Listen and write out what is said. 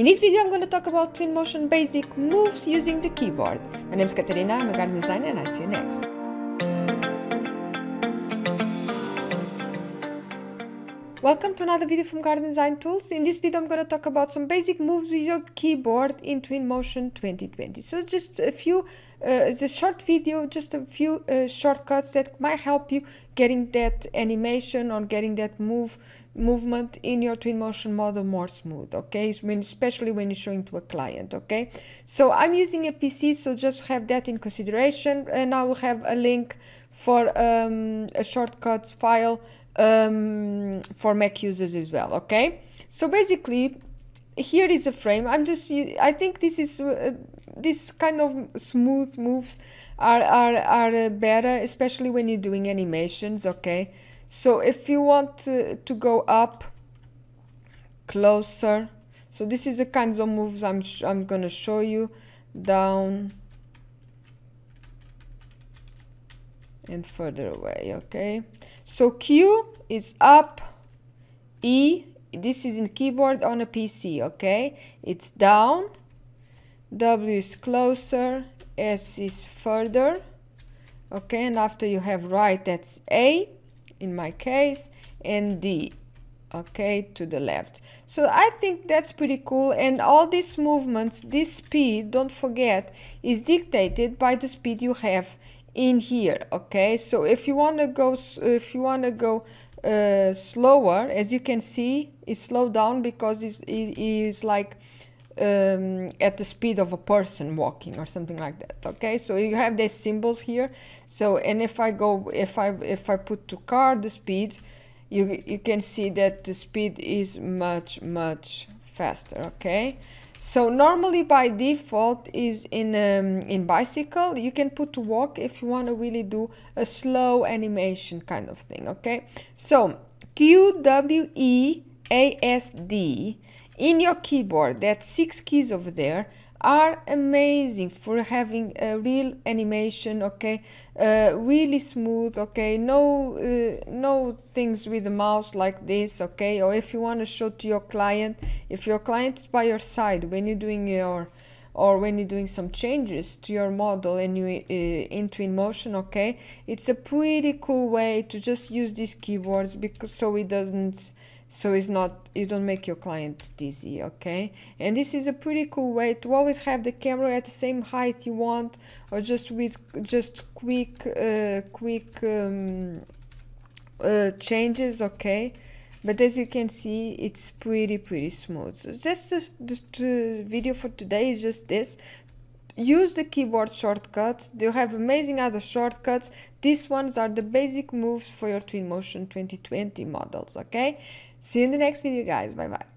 In this video I'm going to talk about Twinmotion basic moves using the keyboard. My name is Katarina, I'm a garden designer and I'll see you next. Welcome to another video from Garden Design Tools. In this video I'm going to talk about some basic moves with your keyboard in Twinmotion 2020. So just a few, uh, it's a short video, just a few uh, shortcuts that might help you getting that animation or getting that move movement in your Twinmotion model more smooth, okay? When, especially when you're showing to a client, okay? So I'm using a PC, so just have that in consideration and I will have a link for um, a shortcuts file um, for Mac users as well okay? So basically here is a frame. I'm just I think this is uh, this kind of smooth moves are, are, are better especially when you're doing animations okay? So if you want to, to go up closer so this is the kinds of moves I'm, I'm gonna show you down and further away okay? So q is up e this is in keyboard on a pc okay? It's down w is closer s is further okay? And after you have right that's a in my case and d okay to the left. So i think that's pretty cool and all these movements this speed don't forget is dictated by the speed you have in here okay? So if you want to go if you want to go uh, slower as you can see it's slowed down because it's, it is like um, at the speed of a person walking or something like that okay? So you have these symbols here. So and if I go if I if I put to car the speed you you can see that the speed is much much faster okay? So normally by default is in um, in bicycle. You can put to walk if you want to really do a slow animation kind of thing okay? So Q W E A S D in your keyboard. That six keys over there are amazing for having a real animation okay? Uh, really smooth okay? No uh, no things with the mouse like this okay? Or if you want to show to your client if your client is by your side when you're doing your or when you're doing some changes to your model and you uh, in Twinmotion okay? It's a pretty cool way to just use these keyboards because so it doesn't so it's not you don't make your client dizzy okay? And this is a pretty cool way to always have the camera at the same height you want or just with just quick uh, quick um, uh, changes okay? But as you can see it's pretty pretty smooth. So just this uh, video for today is just this. Use the keyboard shortcuts. They have amazing other shortcuts. These ones are the basic moves for your twinmotion 2020 models okay See you in the next video guys. Bye bye.